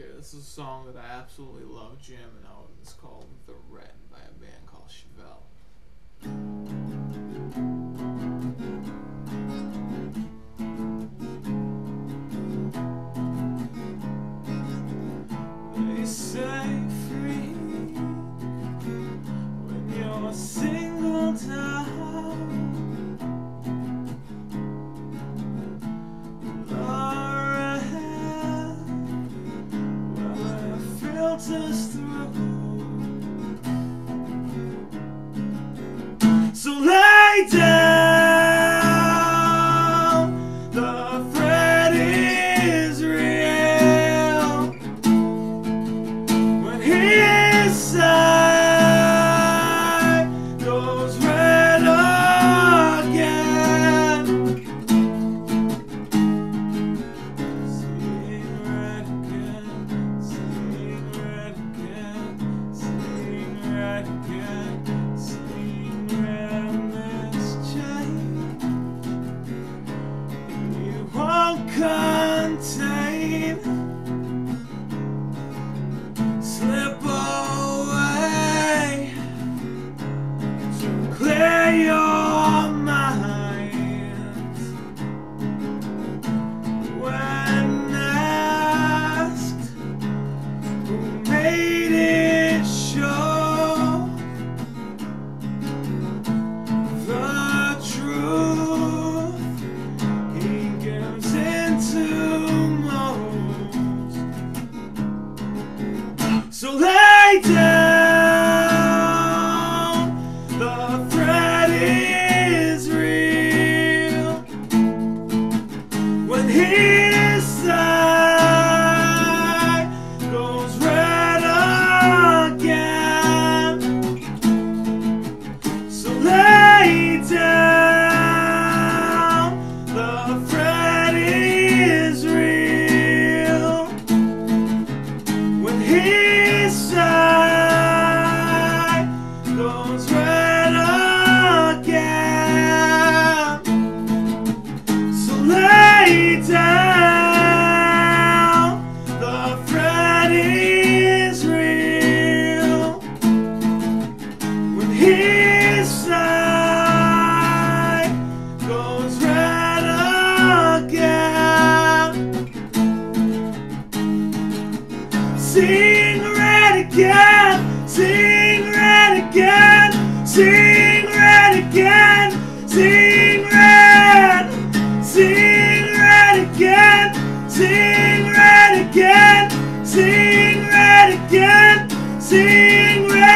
Okay, this is a song that I absolutely love jamming out. and It's called The Red by a band called Chevelle. They say free when you're singled out. Filters through. So lay down. The threat is real. When his side Slip away. To clear your So lay goes red again. So lay down. The threat is real when his goes red again. Sing can't sing.